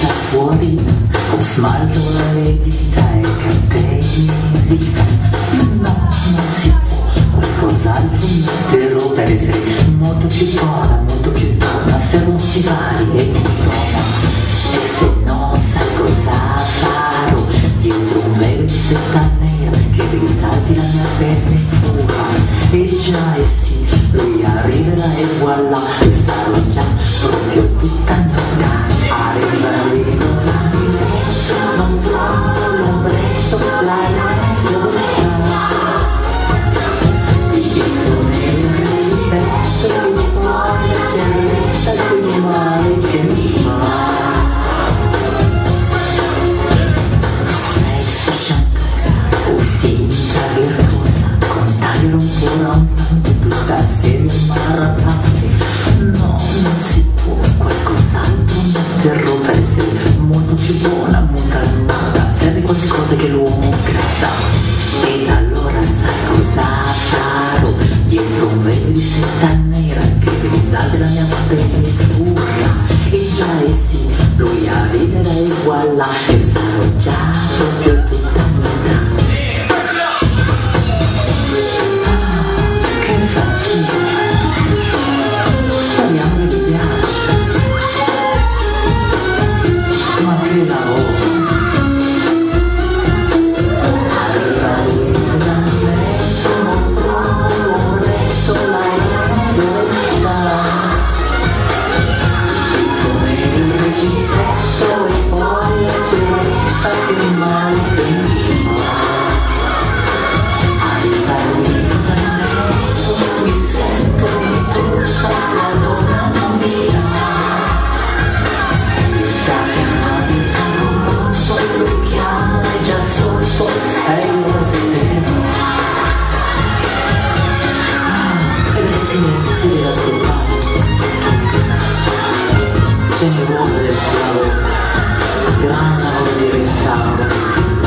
da fuori smalto le dita e cattivi no, non si può qualcos'altro metterò per essere molto più buona molto più buona se non si va e non e se non sa cosa farò? Dietro un velo di setta nera che risalti la mia pelle pura e già e sì lui arriverà e voilà sarò già proprio tutta nuova più buona, nuda, serve qualcosa che l'uomo grada. Ed Sing over the flower, gone over the.